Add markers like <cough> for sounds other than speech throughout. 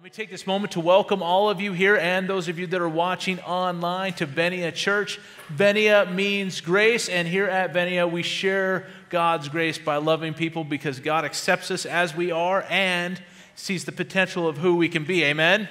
Let me take this moment to welcome all of you here and those of you that are watching online to Venia Church. Venia means grace, and here at Venia, we share God's grace by loving people because God accepts us as we are and sees the potential of who we can be. Amen?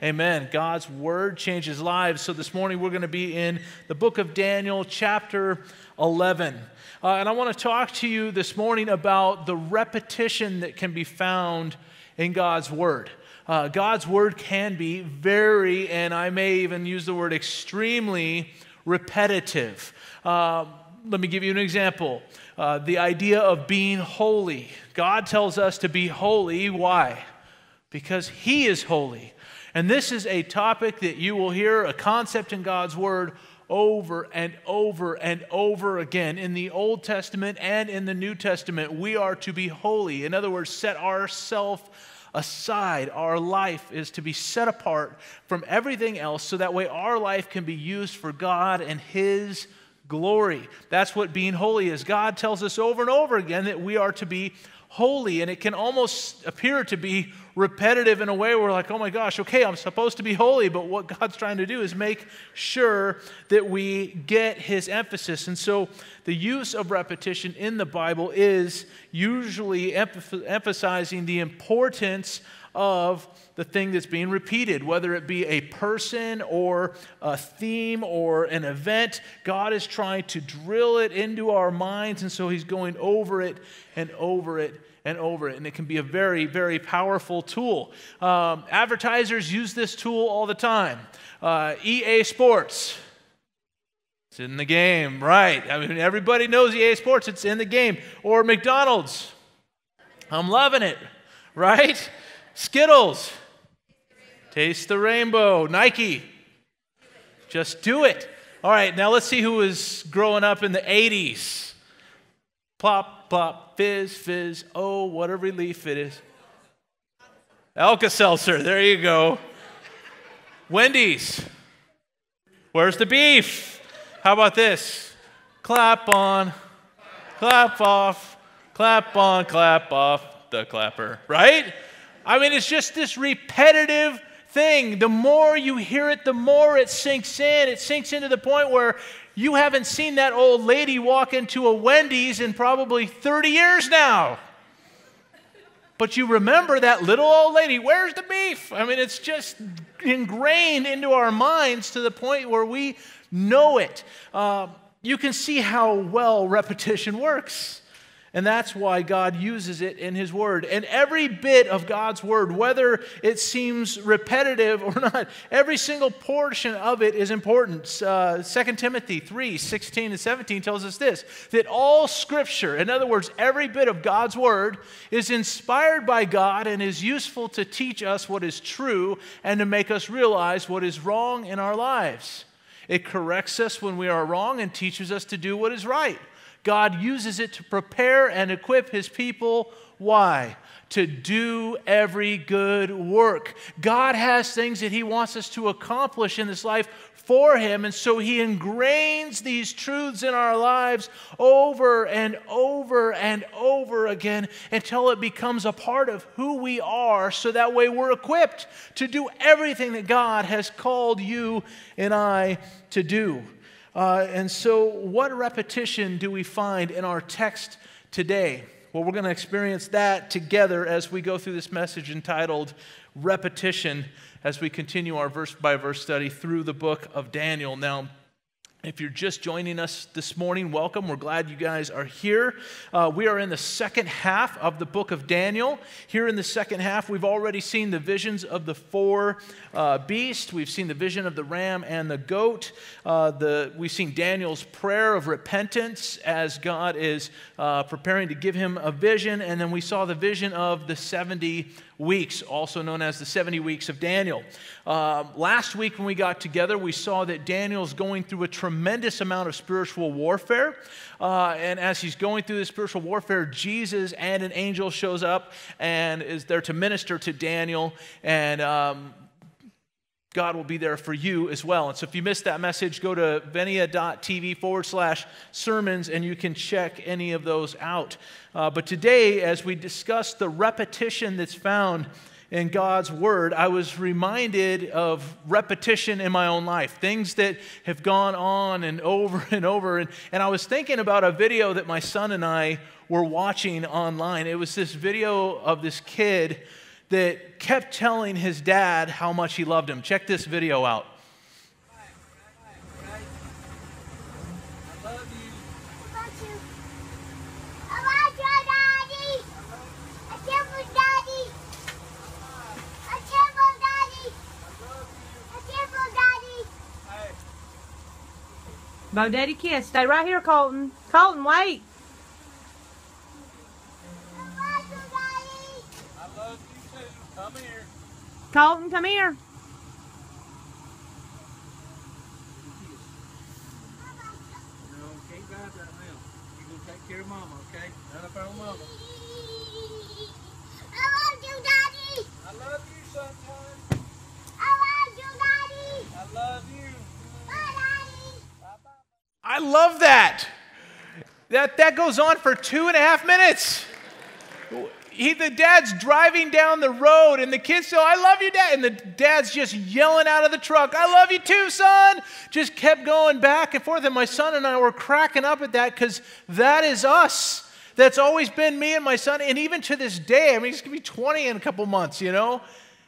Amen. God's word changes lives. So this morning, we're going to be in the book of Daniel, chapter 11. Uh, and I want to talk to you this morning about the repetition that can be found in God's word. Uh, God's word can be very, and I may even use the word extremely repetitive. Uh, let me give you an example. Uh, the idea of being holy. God tells us to be holy. Why? Because He is holy. And this is a topic that you will hear, a concept in God's Word over and over and over again. In the Old Testament and in the New Testament, we are to be holy. In other words, set ourselves aside. Our life is to be set apart from everything else so that way our life can be used for God and His glory. That's what being holy is. God tells us over and over again that we are to be holy, and it can almost appear to be repetitive in a way where we're like, oh my gosh, okay, I'm supposed to be holy, but what God's trying to do is make sure that we get his emphasis. And so the use of repetition in the Bible is usually emphasizing the importance of the thing that's being repeated, whether it be a person or a theme or an event. God is trying to drill it into our minds, and so He's going over it and over it and over it. And it can be a very, very powerful tool. Um, advertisers use this tool all the time. Uh, EA Sports. It's in the game, right? I mean, everybody knows EA Sports, it's in the game. Or McDonald's. I'm loving it, right? Skittles. Taste the rainbow. Nike. Just do it. All right, now let's see who was growing up in the 80s. Plop, plop, fizz, fizz. Oh, what a relief it is. Alka Seltzer, there you go. Wendy's. Where's the beef? How about this? Clap on, clap off, clap on, clap off the clapper, right? I mean, it's just this repetitive thing. The more you hear it, the more it sinks in. It sinks into the point where you haven't seen that old lady walk into a Wendy's in probably 30 years now. But you remember that little old lady, where's the beef? I mean, it's just ingrained into our minds to the point where we know it. Uh, you can see how well repetition works. And that's why God uses it in His Word. And every bit of God's Word, whether it seems repetitive or <laughs> not, every single portion of it is important. Uh, 2 Timothy 3 16 and 17 tells us this that all Scripture, in other words, every bit of God's Word, is inspired by God and is useful to teach us what is true and to make us realize what is wrong in our lives. It corrects us when we are wrong and teaches us to do what is right. God uses it to prepare and equip his people. Why? To do every good work. God has things that he wants us to accomplish in this life for him, and so he ingrains these truths in our lives over and over and over again until it becomes a part of who we are, so that way we're equipped to do everything that God has called you and I to do. Uh, and so, what repetition do we find in our text today? Well, we're going to experience that together as we go through this message entitled Repetition as we continue our verse by verse study through the book of Daniel. Now, if you're just joining us this morning, welcome. We're glad you guys are here. Uh, we are in the second half of the book of Daniel. Here in the second half, we've already seen the visions of the four uh, beasts. We've seen the vision of the ram and the goat. Uh, the, we've seen Daniel's prayer of repentance as God is uh, preparing to give him a vision. And then we saw the vision of the 70 weeks, also known as the 70 weeks of Daniel. Uh, last week, when we got together, we saw that Daniel's going through a tremendous amount of spiritual warfare. Uh, and as he's going through this spiritual warfare, Jesus and an angel shows up and is there to minister to Daniel. And um, God will be there for you as well. And so if you missed that message, go to venia.tv forward slash sermons and you can check any of those out. Uh, but today, as we discuss the repetition that's found in God's word, I was reminded of repetition in my own life, things that have gone on and over <laughs> and over. And, and I was thinking about a video that my son and I were watching online. It was this video of this kid that kept telling his dad how much he loved him. Check this video out. Bo Daddy kiss. Stay right here, Colton. Colton, wait. I love you, Daddy. I love you too. Come here. Colton, come here. I love you, Daddy. I love you, sunshine. I love you, Daddy. I love you. Bye, Daddy. I love that. That, that goes on for two and a half minutes. He, the dad's driving down the road, and the kids say, oh, I love you, dad. And the dad's just yelling out of the truck, I love you too, son. Just kept going back and forth. And my son and I were cracking up at that because that is us. That's always been me and my son. And even to this day, I mean, he's going to be 20 in a couple months, you know?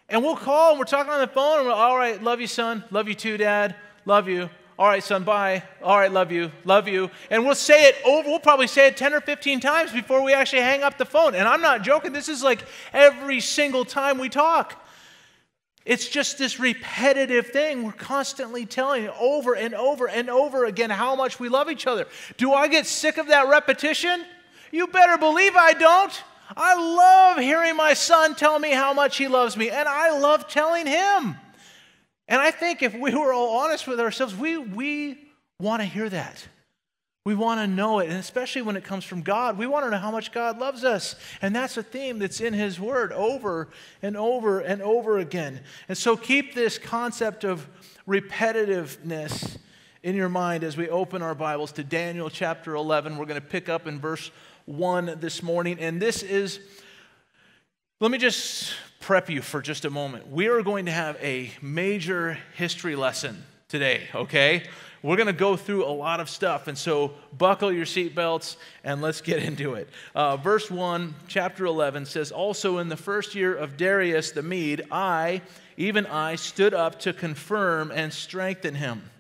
And we'll call and we're talking on the phone, and we're, all right, love you, son. Love you too, dad. Love you. All right, son, bye. All right, love you, love you. And we'll say it over, we'll probably say it 10 or 15 times before we actually hang up the phone. And I'm not joking, this is like every single time we talk. It's just this repetitive thing. We're constantly telling over and over and over again how much we love each other. Do I get sick of that repetition? You better believe I don't. I love hearing my son tell me how much he loves me, and I love telling him. And I think if we were all honest with ourselves, we, we want to hear that. We want to know it, and especially when it comes from God, we want to know how much God loves us. And that's a theme that's in His Word over and over and over again. And so keep this concept of repetitiveness in your mind as we open our Bibles to Daniel chapter 11. We're going to pick up in verse 1 this morning. And this is, let me just prep you for just a moment. We are going to have a major history lesson today, okay? We're going to go through a lot of stuff, and so buckle your seatbelts and let's get into it. Uh, verse 1, chapter 11 says, Also in the first year of Darius the Mede, I, even I, stood up to confirm and strengthen him.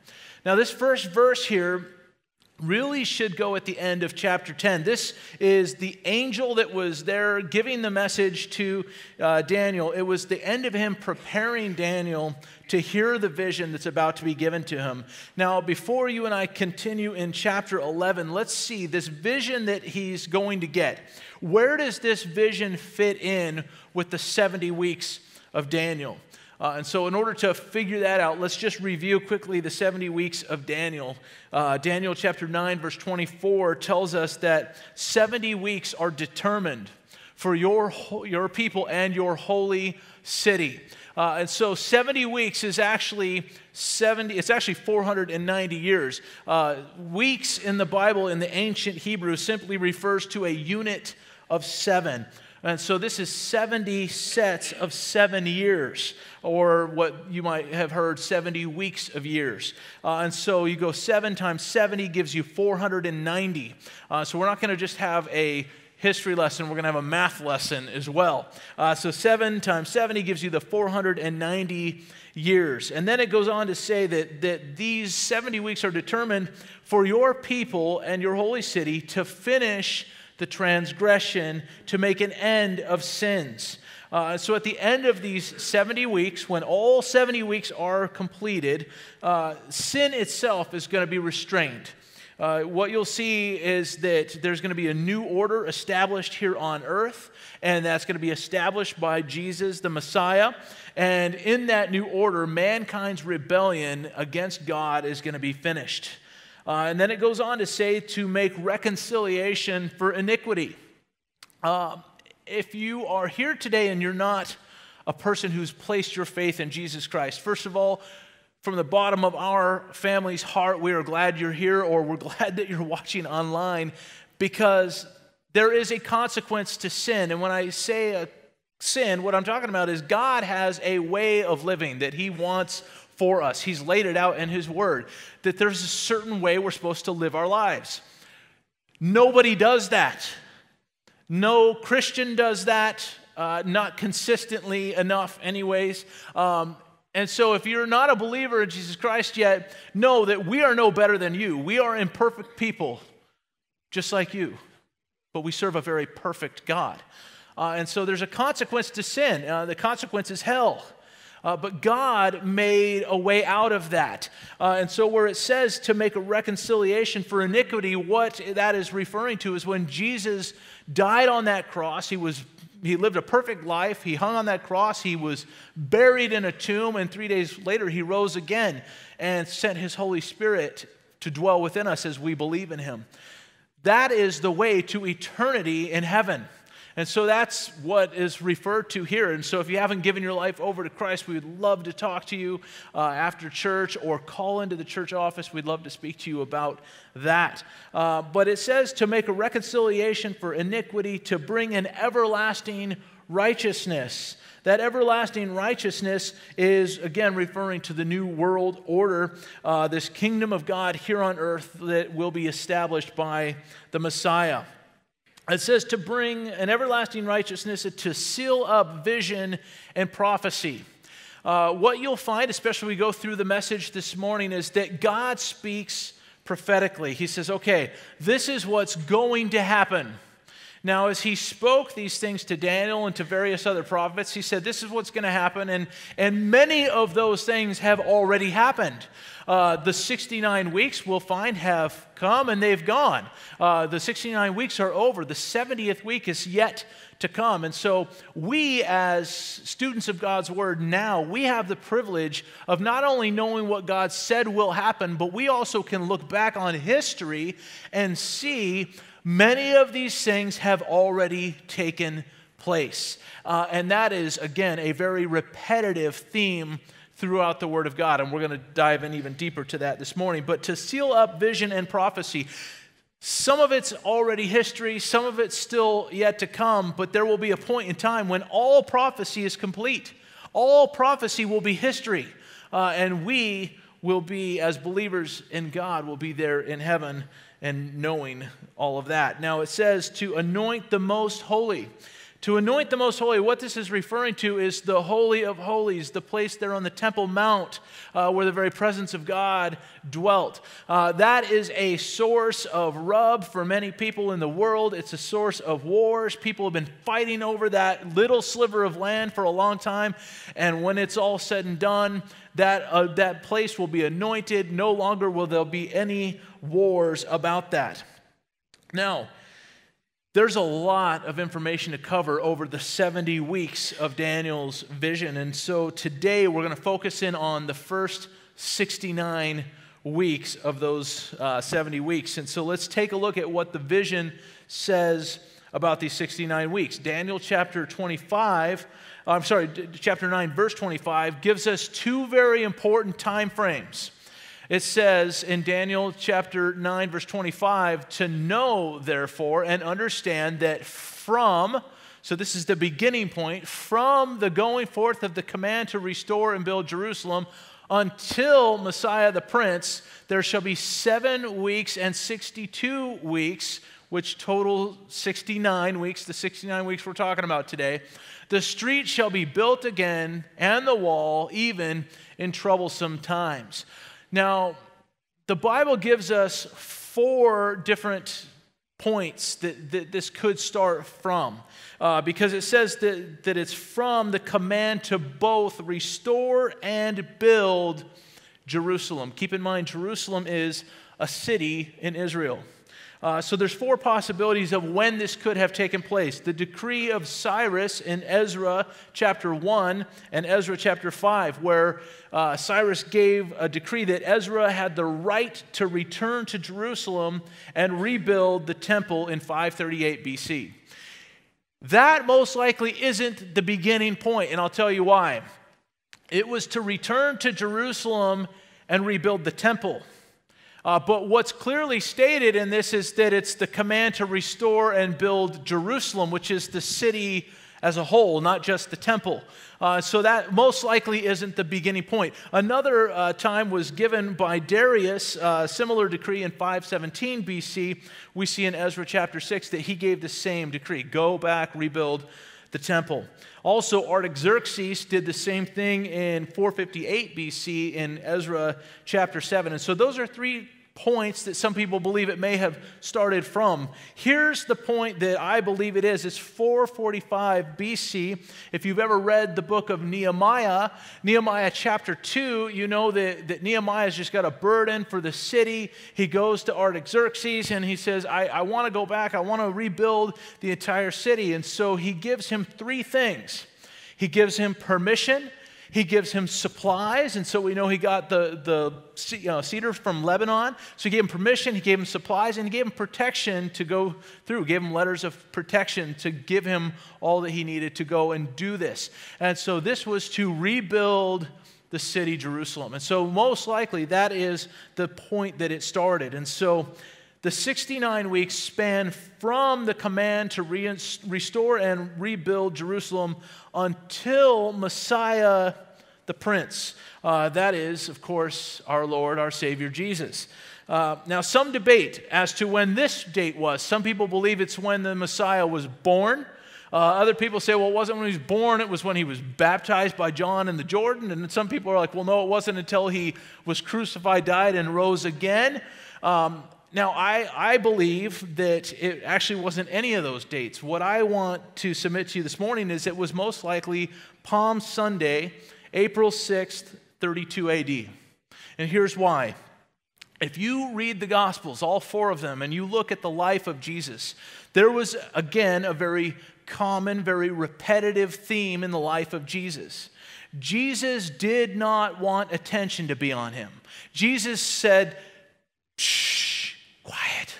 Now, this first verse here really should go at the end of chapter 10. This is the angel that was there giving the message to uh, Daniel. It was the end of him preparing Daniel to hear the vision that's about to be given to him. Now, before you and I continue in chapter 11, let's see this vision that he's going to get. Where does this vision fit in with the 70 weeks of Daniel? Uh, and so, in order to figure that out, let's just review quickly the 70 weeks of Daniel. Uh, Daniel chapter 9, verse 24 tells us that 70 weeks are determined for your, your people and your holy city. Uh, and so 70 weeks is actually 70, it's actually 490 years. Uh, weeks in the Bible in the ancient Hebrew simply refers to a unit of seven. And so this is 70 sets of seven years, or what you might have heard 70 weeks of years. Uh, and so you go seven times 70 gives you 490. Uh, so we're not going to just have a history lesson, we're going to have a math lesson as well. Uh, so 7 times 70 gives you the 490 years. And then it goes on to say that, that these 70 weeks are determined for your people and your holy city to finish the transgression to make an end of sins. Uh, so at the end of these 70 weeks, when all 70 weeks are completed, uh, sin itself is going to be restrained. Uh, what you'll see is that there's going to be a new order established here on earth, and that's going to be established by Jesus, the Messiah. And in that new order, mankind's rebellion against God is going to be finished. Uh, and then it goes on to say to make reconciliation for iniquity. Uh, if you are here today and you're not a person who's placed your faith in Jesus Christ, first of all, from the bottom of our family's heart, we are glad you're here or we're <laughs> glad that you're watching online because there is a consequence to sin. And when I say a sin, what I'm talking about is God has a way of living that He wants for us. He's laid it out in His Word that there's a certain way we're supposed to live our lives. Nobody does that. No Christian does that, uh, not consistently enough, anyways. Um, and so, if you're not a believer in Jesus Christ yet, know that we are no better than you. We are imperfect people, just like you, but we serve a very perfect God. Uh, and so, there's a consequence to sin. Uh, the consequence is hell. Uh, but God made a way out of that. Uh, and so, where it says to make a reconciliation for iniquity, what that is referring to is when Jesus died on that cross, he was he lived a perfect life. He hung on that cross. He was buried in a tomb, and three days later, he rose again and sent his Holy Spirit to dwell within us as we believe in him. That is the way to eternity in heaven. And so that's what is referred to here. And so if you haven't given your life over to Christ, we would love to talk to you uh, after church or call into the church office. We'd love to speak to you about that. Uh, but it says to make a reconciliation for iniquity, to bring an everlasting righteousness. That everlasting righteousness is, again, referring to the new world order, uh, this kingdom of God here on earth that will be established by the Messiah. It says to bring an everlasting righteousness, to seal up vision and prophecy. Uh, what you'll find, especially we go through the message this morning, is that God speaks prophetically. He says, okay, this is what's going to happen. Now, as he spoke these things to Daniel and to various other prophets, he said, This is what's going to happen. And, and many of those things have already happened. Uh, the 69 weeks we'll find have come and they've gone. Uh, the 69 weeks are over. The 70th week is yet to come. And so, we, as students of God's Word now, we have the privilege of not only knowing what God said will happen, but we also can look back on history and see Many of these things have already taken place. Uh, and that is, again, a very repetitive theme throughout the Word of God. And we're going to dive in even deeper to that this morning. But to seal up vision and prophecy, some of it's already history, some of it's still yet to come, but there will be a point in time when all prophecy is complete. All prophecy will be history. Uh, and we will be, as believers in God, will be there in heaven and knowing all of that. Now it says to anoint the most holy. To anoint the most holy, what this is referring to is the Holy of Holies, the place there on the Temple Mount uh, where the very presence of God dwelt. Uh, that is a source of rub for many people in the world. It's a source of wars. People have been fighting over that little sliver of land for a long time. And when it's all said and done, that, uh, that place will be anointed. No longer will there be any wars about that. Now, there's a lot of information to cover over the 70 weeks of Daniel's vision. And so today we're going to focus in on the first 69 weeks of those uh, 70 weeks. And so let's take a look at what the vision says about these 69 weeks. Daniel chapter 25 I'm sorry, chapter 9, verse 25, gives us two very important time frames. It says in Daniel chapter 9, verse 25, to know, therefore, and understand that from, so this is the beginning point, from the going forth of the command to restore and build Jerusalem until Messiah the Prince, there shall be seven weeks and 62 weeks, which total 69 weeks, the 69 weeks we're talking about today. The street shall be built again, and the wall, even in troublesome times. Now, the Bible gives us four different points that, that this could start from. Uh, because it says that, that it's from the command to both restore and build Jerusalem. Keep in mind, Jerusalem is a city in Israel. Uh, so there's four possibilities of when this could have taken place. The decree of Cyrus in Ezra chapter 1 and Ezra chapter 5, where uh, Cyrus gave a decree that Ezra had the right to return to Jerusalem and rebuild the temple in 538 BC. That most likely isn't the beginning point, and I'll tell you why. It was to return to Jerusalem and rebuild the temple. Uh, but what's clearly stated in this is that it's the command to restore and build Jerusalem, which is the city as a whole, not just the temple. Uh, so that most likely isn't the beginning point. Another uh, time was given by Darius, uh, similar decree in 517 BC. We see in Ezra chapter 6 that he gave the same decree go back, rebuild the temple. Also, Artaxerxes did the same thing in 458 BC in Ezra chapter 7. And so those are three points that some people believe it may have started from. Here's the point that I believe it is it's 445 BC. If you've ever read the book of Nehemiah, Nehemiah chapter 2, you know that, that Nehemiah's just got a burden for the city. He goes to Artaxerxes and he says, I, I want to go back, I want to rebuild the entire city. And so he gives him three things. He gives him permission, he gives him supplies, and so we know he got the, the you uh, know, cedar from Lebanon. So he gave him permission, he gave him supplies, and he gave him protection to go through. He gave him letters of protection to give him all that he needed to go and do this. And so this was to rebuild the city Jerusalem. And so most likely that is the point that it started. And so the 69 weeks span from the command to re- restore and rebuild Jerusalem until Messiah the Prince. Uh, that is, of course, our Lord, our Savior Jesus. Uh, now, some debate as to when this date was. Some people believe it's when the Messiah was born. Uh, other people say, well, it wasn't when he was born, it was when he was baptized by John in the Jordan. And some people are like, well, no, it wasn't until he was crucified, died, and rose again. Um, now, I, I believe that it actually wasn't any of those dates. What I want to submit to you this morning is it was most likely Palm Sunday, April 6th, 32 AD. And here's why. If you read the Gospels, all four of them, and you look at the life of Jesus, there was, again, a very common, very repetitive theme in the life of Jesus. Jesus did not want attention to be on him. Jesus said, shh quiet.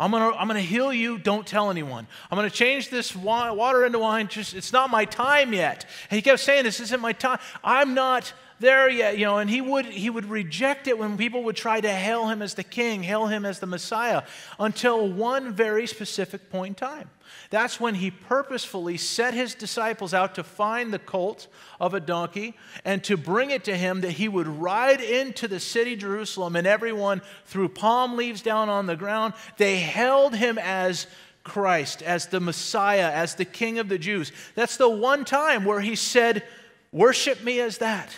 I'm gonna, I'm gonna heal you. Don't tell anyone. I'm gonna change this water into wine. Just, it's not my time yet. And he kept saying, This isn't my time. I'm not there yet, you know, and he would he would reject it when people would try to hail him as the king, hail him as the Messiah, until one very specific point in time. That's when he purposefully set his disciples out to find the colt of a donkey and to bring it to him that he would ride into the city Jerusalem and everyone threw palm leaves down on the ground. They held him as Christ, as the Messiah, as the King of the Jews. That's the one time where he said, Worship me as that.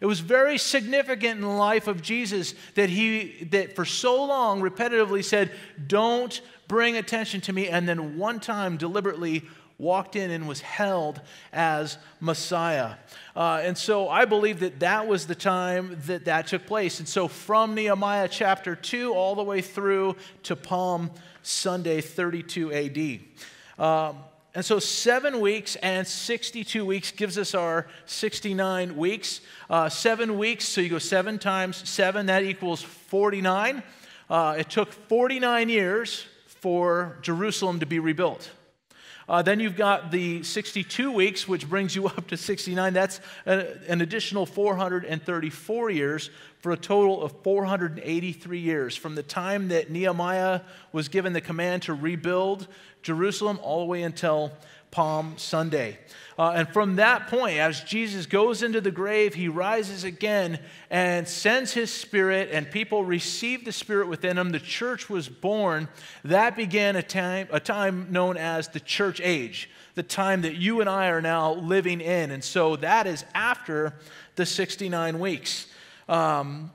It was very significant in the life of Jesus that he that for so long repetitively said, "Don't bring attention to me," and then one time deliberately walked in and was held as Messiah. Uh, and so I believe that that was the time that that took place. And so from Nehemiah chapter 2 all the way through to Palm Sunday 32 AD. Um, and so, seven weeks and 62 weeks gives us our 69 weeks. Uh, seven weeks, so you go seven times seven, that equals 49. Uh, it took 49 years for Jerusalem to be rebuilt. Uh, then you've got the 62 weeks, which brings you <laughs> up to 69. That's a, an additional 434 years for a total of 483 years from the time that Nehemiah was given the command to rebuild Jerusalem all the way until Palm Sunday. Uh, and from that point, as Jesus goes into the grave, he rises again and sends his spirit, and people receive the spirit within them. The church was born. That began a time, a time known as the church age, the time that you and I are now living in. And so that is after the 69 weeks. Um,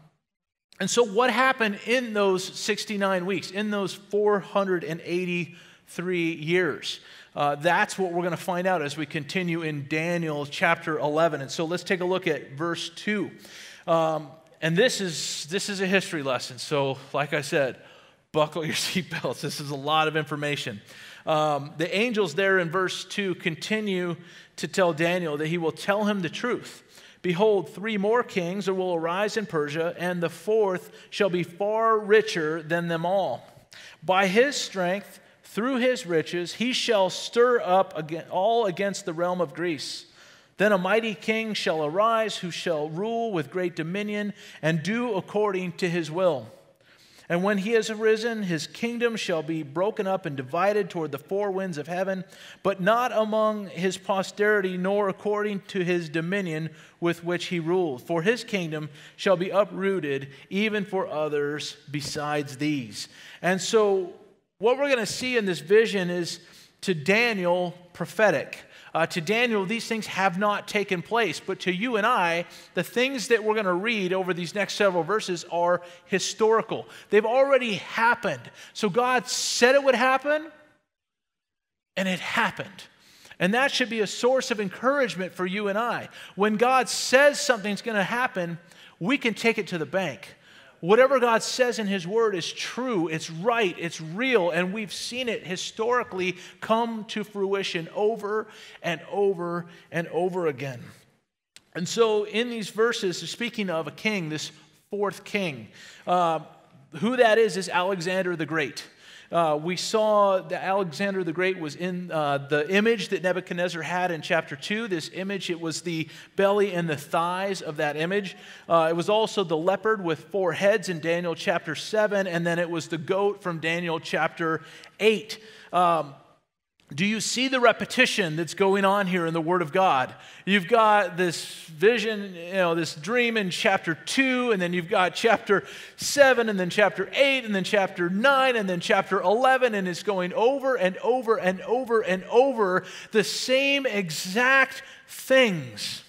and so, what happened in those 69 weeks, in those 483 years? Uh, that's what we're going to find out as we continue in Daniel chapter 11. And so let's take a look at verse 2. Um, and this is, this is a history lesson. So, like I said, buckle your <laughs> seatbelts. This is a lot of information. Um, the angels there in verse 2 continue to tell Daniel that he will tell him the truth. Behold, three more kings will arise in Persia, and the fourth shall be far richer than them all. By his strength, through his riches, he shall stir up all against the realm of Greece. Then a mighty king shall arise who shall rule with great dominion and do according to his will. And when he has arisen, his kingdom shall be broken up and divided toward the four winds of heaven, but not among his posterity, nor according to his dominion with which he ruled. For his kingdom shall be uprooted, even for others besides these. And so, what we're going to see in this vision is to Daniel prophetic. Uh, to Daniel, these things have not taken place. But to you and I, the things that we're going to read over these next several verses are historical. They've already happened. So God said it would happen, and it happened. And that should be a source of encouragement for you and I. When God says something's going to happen, we can take it to the bank whatever God says in His Word is true, it's right, it's real, and we've seen it historically come to fruition over and over and over again. And so, in these verses, speaking of a king, this fourth king, uh, who that is is Alexander the Great. Uh, we saw that Alexander the Great was in uh, the image that Nebuchadnezzar had in chapter 2. This image, it was the belly and the thighs of that image. Uh, it was also the leopard with four heads in Daniel chapter 7, and then it was the goat from Daniel chapter 8. Um, do you see the repetition that's going on here in the Word of God? You've got this vision, you know, this dream in chapter 2, and then you've got chapter 7, and then chapter 8, and then chapter 9, and then chapter 11, and it's going over and over and over and over the same exact things.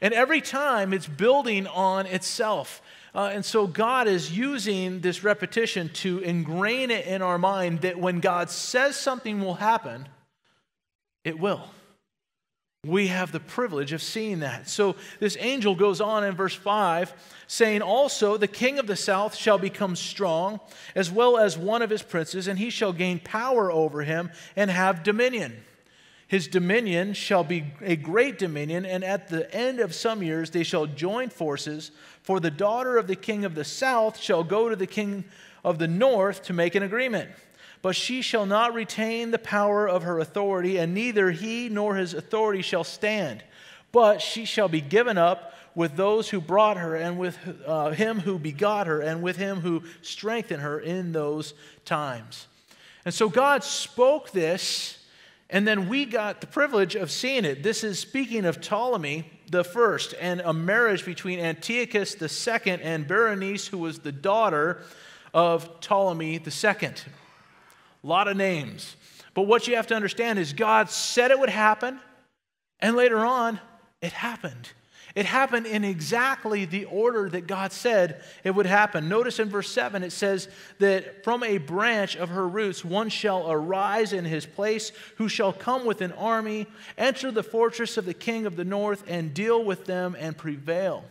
And every time it's building on itself. Uh, and so God is using this repetition to ingrain it in our mind that when God says something will happen, it will. We have the privilege of seeing that. So this angel goes on in verse 5 saying, Also, the king of the south shall become strong, as well as one of his princes, and he shall gain power over him and have dominion. His dominion shall be a great dominion, and at the end of some years they shall join forces. For the daughter of the king of the south shall go to the king of the north to make an agreement. But she shall not retain the power of her authority, and neither he nor his authority shall stand. But she shall be given up with those who brought her, and with uh, him who begot her, and with him who strengthened her in those times. And so God spoke this and then we got the privilege of seeing it. This is speaking of Ptolemy the first and a marriage between Antiochus the second and Berenice, who was the daughter of Ptolemy the second. A lot of names. But what you have to understand is God said it would happen, and later on, it happened. It happened in exactly the order that God said it would happen. Notice in verse 7 it says that from a branch of her roots one shall arise in his place, who shall come with an army, enter the fortress of the king of the north, and deal with them and prevail.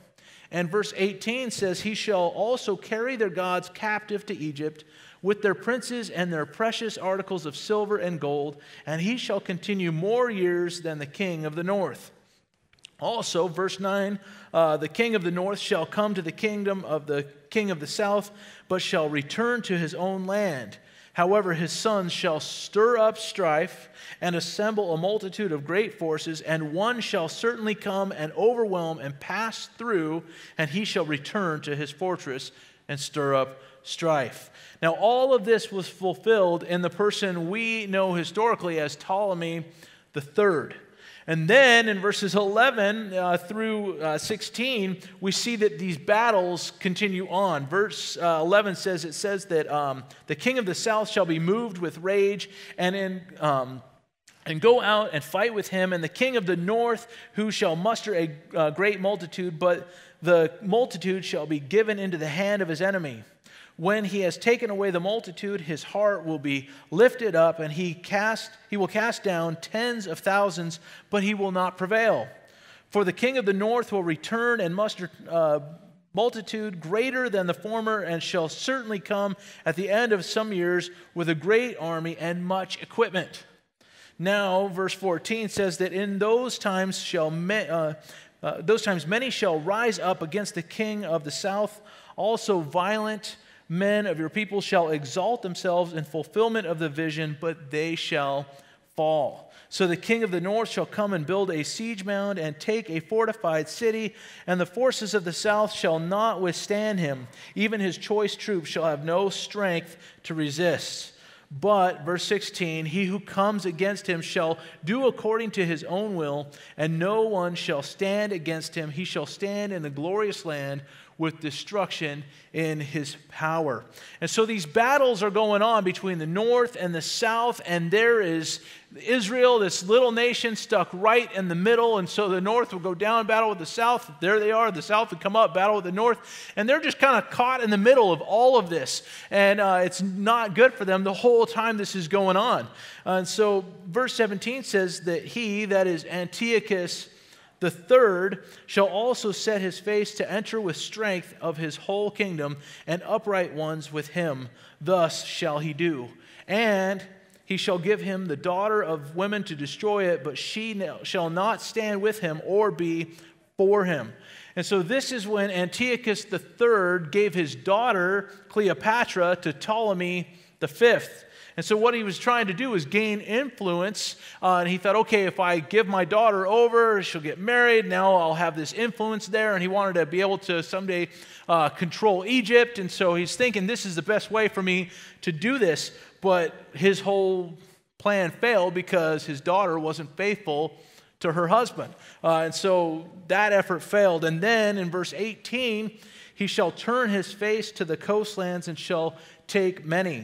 And verse 18 says, He shall also carry their gods captive to Egypt with their princes and their precious articles of silver and gold, and he shall continue more years than the king of the north. Also, verse 9 uh, the king of the north shall come to the kingdom of the king of the south, but shall return to his own land. However, his sons shall stir up strife and assemble a multitude of great forces, and one shall certainly come and overwhelm and pass through, and he shall return to his fortress and stir up strife. Now, all of this was fulfilled in the person we know historically as Ptolemy the third. And then in verses 11 uh, through uh, 16, we see that these battles continue on. Verse uh, 11 says, It says that um, the king of the south shall be moved with rage and in. Um, and go out and fight with him, and the king of the north, who shall muster a, a great multitude, but the multitude shall be given into the hand of his enemy when he has taken away the multitude, his heart will be lifted up, and he, cast, he will cast down tens of thousands, but he will not prevail. For the king of the north will return and muster uh, multitude greater than the former, and shall certainly come at the end of some years with a great army and much equipment. Now, verse 14 says that in those times shall uh, uh, those times many shall rise up against the king of the south, also violent men of your people shall exalt themselves in fulfillment of the vision, but they shall fall. So the king of the north shall come and build a siege mound and take a fortified city, and the forces of the south shall not withstand him. Even his choice troops shall have no strength to resist. But, verse 16, he who comes against him shall do according to his own will, and no one shall stand against him. He shall stand in the glorious land with destruction in his power. And so these battles are going on between the north and the south, and there is Israel, this little nation, stuck right in the middle. And so the north will go down, battle with the south. There they are. The south would come up, battle with the north. And they're just kind of caught in the middle of all of this. And uh, it's not good for them the whole time this is going on. and so verse 17 says that he, that is Antiochus, the third shall also set his face to enter with strength of his whole kingdom, and upright ones with him. Thus shall he do. And he shall give him the daughter of women to destroy it, but she shall not stand with him or be for him. And so this is when Antiochus III gave his daughter Cleopatra to Ptolemy the fifth. And so, what he was trying to do was gain influence. Uh, and he thought, okay, if I give my daughter over, she'll get married. Now I'll have this influence there. And he wanted to be able to someday uh, control Egypt. And so he's thinking, this is the best way for me to do this. But his whole plan failed because his daughter wasn't faithful to her husband. Uh, and so that effort failed. And then in verse 18, he shall turn his face to the coastlands and shall take many.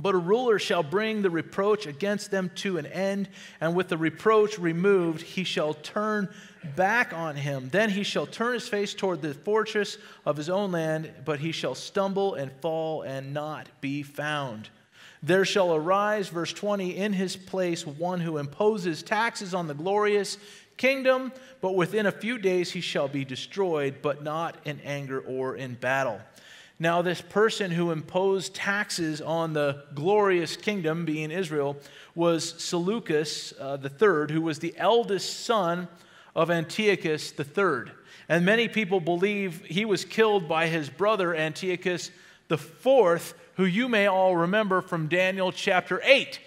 But a ruler shall bring the reproach against them to an end, and with the reproach removed, he shall turn back on him. Then he shall turn his face toward the fortress of his own land, but he shall stumble and fall and not be found. There shall arise, verse 20, in his place one who imposes taxes on the glorious kingdom, but within a few days he shall be destroyed, but not in anger or in battle. Now, this person who imposed taxes on the glorious kingdom, being Israel, was Seleucus uh, III, who was the eldest son of Antiochus III. And many people believe he was killed by his brother Antiochus IV, who you may all remember from Daniel chapter 8.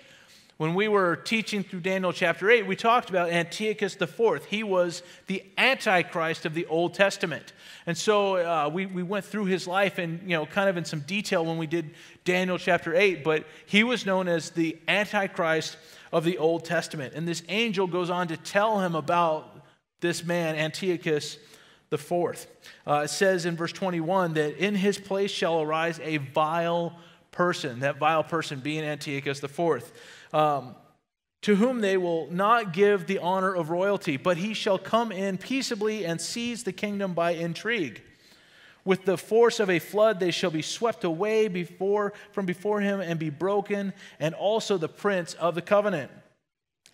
When we were teaching through Daniel chapter 8, we talked about Antiochus IV. He was the Antichrist of the Old Testament. And so uh, we, we went through his life and, you know, kind of in some detail when we did Daniel chapter 8, but he was known as the Antichrist of the Old Testament. And this angel goes on to tell him about this man, Antiochus the fourth. Uh, it says in verse 21 that in his place shall arise a vile person, that vile person being Antiochus the fourth um, to whom they will not give the honor of royalty, but he shall come in peaceably and seize the kingdom by intrigue. With the force of a flood, they shall be swept away before, from before him and be broken, and also the prince of the covenant.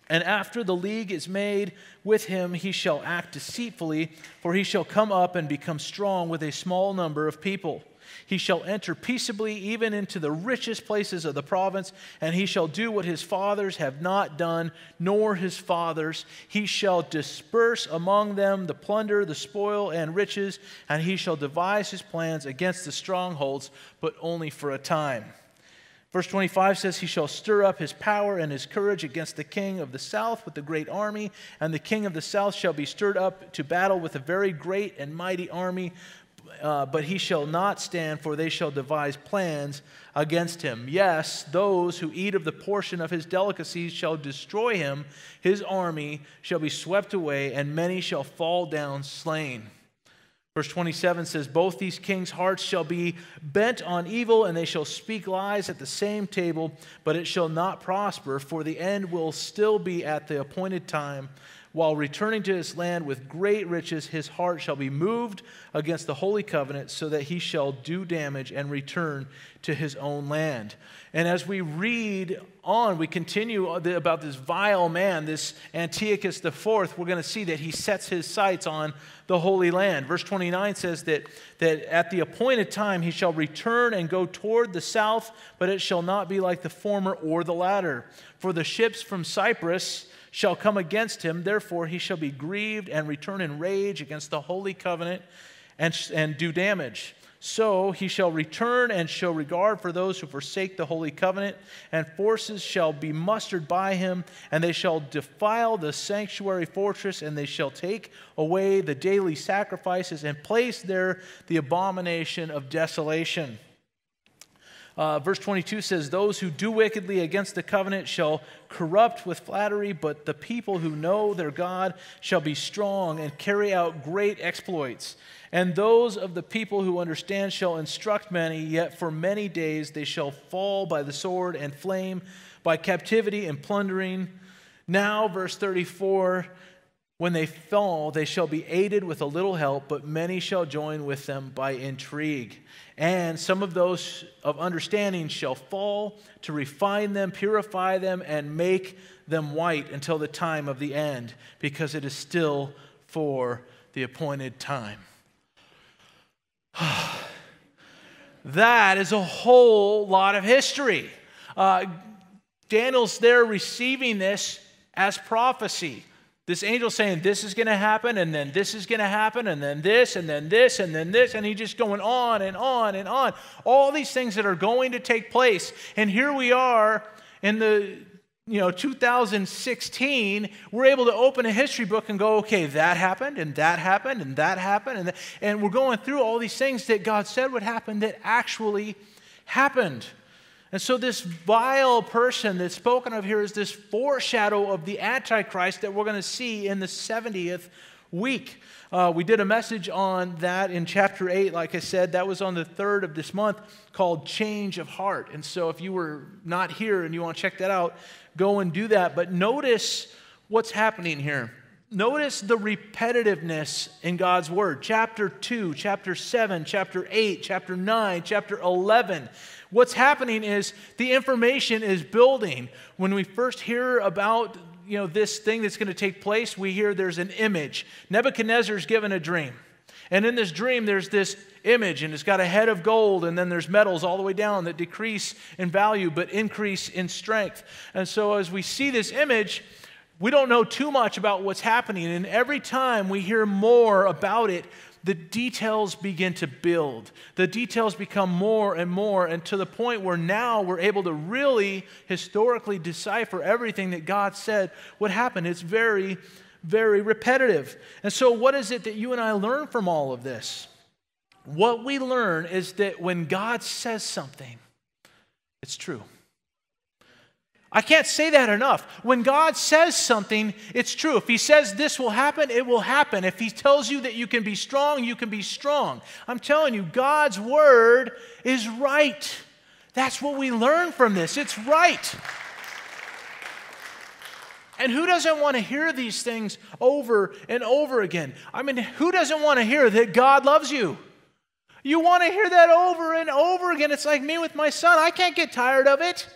And after the league is made with him, he shall act deceitfully, for he shall come up and become strong with a small number of people. He shall enter peaceably even into the richest places of the province, and he shall do what his fathers have not done, nor his fathers. He shall disperse among them the plunder, the spoil, and riches, and he shall devise his plans against the strongholds, but only for a time. Verse 25 says, He shall stir up his power and his courage against the king of the south with a great army, and the king of the south shall be stirred up to battle with a very great and mighty army uh, but he shall not stand, for they shall devise plans against him. Yes, those who eat of the portion of his delicacies shall destroy him. His army shall be swept away, and many shall fall down slain. Verse 27 says, Both these kings' hearts shall be bent on evil, and they shall speak lies at the same table, but it shall not prosper, for the end will still be at the appointed time while returning to his land with great riches, his heart shall be moved against the holy covenant, so that he shall do damage and return to his own land. And as we read on, we continue about this vile man, this Antiochus IV, we're going to see that he sets his sights on the Holy Land. Verse 29 says that, that at the appointed time he shall return and go toward the south, but it shall not be like the former or the latter. For the ships from Cyprus, shall come against him. Therefore, he shall be grieved and return in rage against the holy covenant and, and do damage. So he shall return and show regard for those who forsake the holy covenant, and forces shall be mustered by him, and they shall defile the sanctuary fortress, and they shall take away the daily sacrifices, and place there the abomination of desolation. Uh, verse 22 says, Those who do wickedly against the covenant shall corrupt with flattery, but the people who know their God shall be strong and carry out great exploits. And those of the people who understand shall instruct many, yet for many days they shall fall by the sword and flame, by captivity and plundering. Now, verse 34 when they fall, they shall be aided with a little help, but many shall join with them by intrigue. And some of those of understanding shall fall to refine them, purify them, and make them white until the time of the end, because it is still for the appointed time. <sighs> that is a whole lot of history. Uh, Daniel's there receiving this as prophecy. This angel saying this is going to happen, and then this is going to happen, and then this, and then this, and then this, and he's just going on and on and on. All these things that are going to take place. And here we are in the you know 2016 we're able to open a history book and go okay that happened and that happened and that happened and, and we're going through all these things that god said would happen that actually happened and so, this vile person that's spoken of here is this foreshadow of the Antichrist that we're going to see in the 70th week. Uh, we did a message on that in chapter 8, like I said. That was on the 3rd of this month called Change of Heart. And so, if you were not here and you want to check that out, go and do that. But notice what's happening here. Notice the repetitiveness in God's word. Chapter 2, chapter 7, chapter 8, chapter 9, chapter 11. What's happening is the information is building. When we first hear about you know, this thing that's going to take place, we hear there's an image. Nebuchadnezzar's given a dream. And in this dream, there's this image, and it's got a head of gold, and then there's metals all the way down that decrease in value but increase in strength. And so, as we see this image, we don't know too much about what's happening. And every time we hear more about it, the details begin to build. The details become more and more, and to the point where now we're able to really historically decipher everything that God said would happen. It's very, very repetitive. And so, what is it that you and I learn from all of this? What we learn is that when God says something, it's true. I can't say that enough. When God says something, it's true. If He says this will happen, it will happen. If He tells you that you can be strong, you can be strong. I'm telling you, God's word is right. That's what we learn from this. It's right. And who doesn't want to hear these things over and over again? I mean, who doesn't want to hear that God loves you? You want to hear that over and over again. It's like me with my son. I can't get tired of it.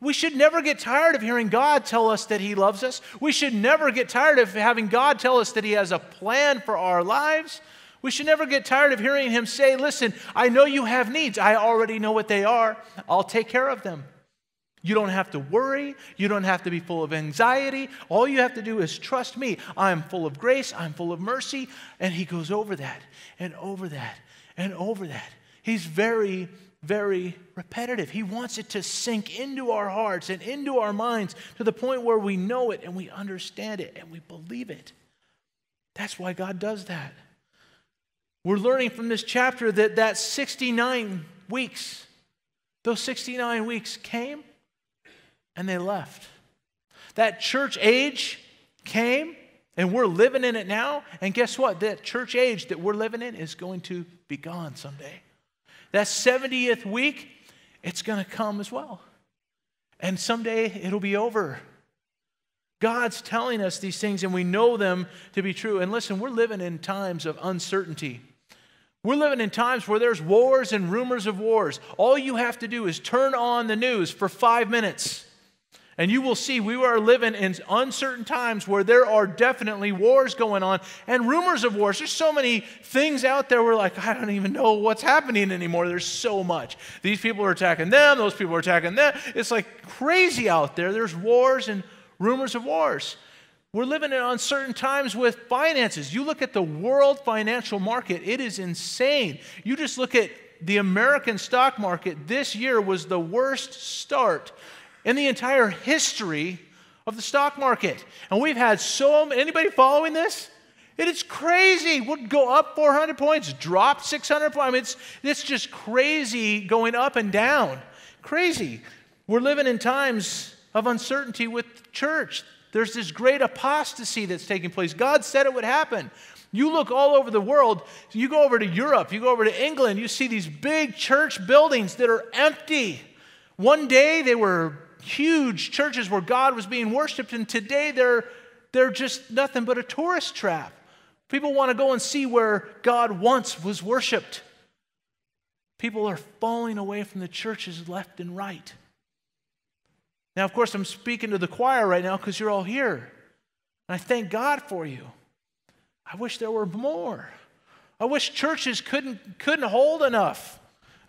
We should never get tired of hearing God tell us that He loves us. We should never get tired of having God tell us that He has a plan for our lives. We should never get tired of hearing Him say, Listen, I know you have needs. I already know what they are. I'll take care of them. You don't have to worry. You don't have to be full of anxiety. All you have to do is trust me. I'm full of grace. I'm full of mercy. And He goes over that and over that and over that. He's very very repetitive. He wants it to sink into our hearts and into our minds to the point where we know it and we understand it and we believe it. That's why God does that. We're learning from this chapter that that 69 weeks, those 69 weeks came and they left. That church age came and we're living in it now. And guess what? That church age that we're living in is going to be gone someday. That 70th week, it's going to come as well. And someday it'll be over. God's telling us these things and we know them to be true. And listen, we're living in times of uncertainty. We're living in times where there's wars and rumors of wars. All you have to do is turn on the news for five minutes and you will see we are living in uncertain times where there are definitely wars going on and rumors of wars. There's so many things out there we're like, I don't even know what's happening anymore. There's so much. These people are attacking them, those people are attacking them. It's like crazy out there. There's wars and rumors of wars. We're living in uncertain times with finances. You look at the world financial market, it is insane. You just look at the American stock market, this year was the worst start in the entire history of the stock market. And we've had so many, anybody following this? It is crazy. Would go up 400 points, drop 600 points. I mean, it's, it's just crazy going up and down. Crazy. We're living in times of uncertainty with the church. There's this great apostasy that's taking place. God said it would happen. You look all over the world, you go over to Europe, you go over to England, you see these big church buildings that are empty. One day they were huge churches where God was being worshiped, and today they're, they're just nothing but a tourist trap. People want to go and see where God once was worshiped. People are falling away from the churches left and right. Now, of course, I'm speaking to the choir right now because you're all here. And I thank God for you. I wish there were more. I wish churches couldn't, couldn't hold enough.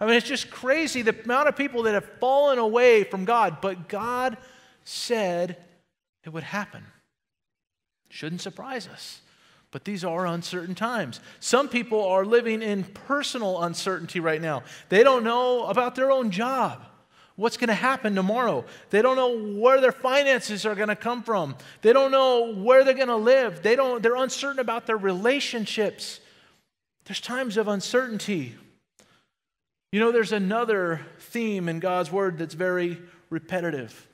I mean, it's just crazy the amount of people that have fallen away from God, but God said it would happen. Shouldn't surprise us. But these are uncertain times. Some people are living in personal uncertainty right now. They don't know about their own job what's going to happen tomorrow. They don't know where their finances are going to come from. They don't know where they're going to live. They don't, they're uncertain about their relationships. There's times of uncertainty. You know, there's another theme in God's word that's very repetitive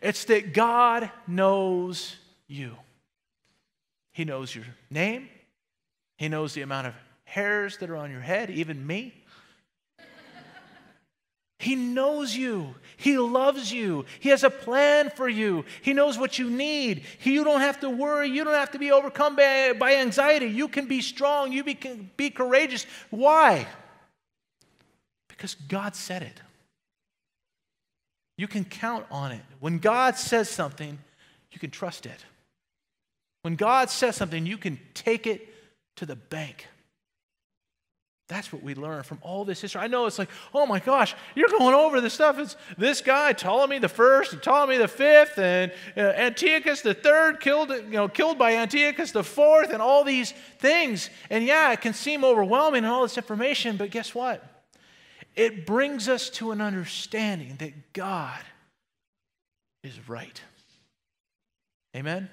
it's that God knows you. He knows your name, He knows the amount of hairs that are on your head, even me. <laughs> He knows you. He loves you. He has a plan for you. He knows what you need. He, you don't have to worry. You don't have to be overcome by, by anxiety. You can be strong. You be, can be courageous. Why? Because God said it. You can count on it. When God says something, you can trust it. When God says something, you can take it to the bank. That's what we learn from all this history. I know it's like, oh my gosh, you're going over this stuff. It's this guy, Ptolemy the first, and Ptolemy the fifth, and uh, Antiochus the third killed, you know, killed by Antiochus the fourth, and all these things. And yeah, it can seem overwhelming and all this information, but guess what? It brings us to an understanding that God is right. Amen?